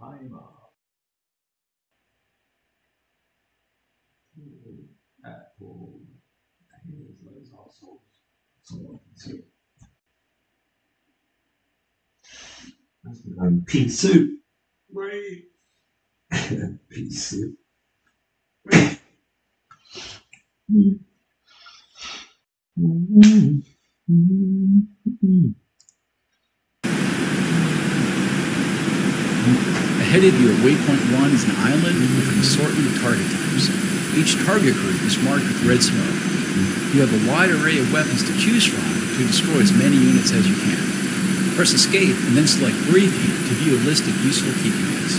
Heimer. Apple. There's also someone too. Um, pea soup. Wait. pea soup. Mm-hmm. Ahead of you at waypoint one is an island with an assortment of target types. Each target group is marked with red smoke. Mm-hmm. You have a wide array of weapons to choose from to destroy as many units as you can. Press escape and then select briefing to view a list of useful key commands.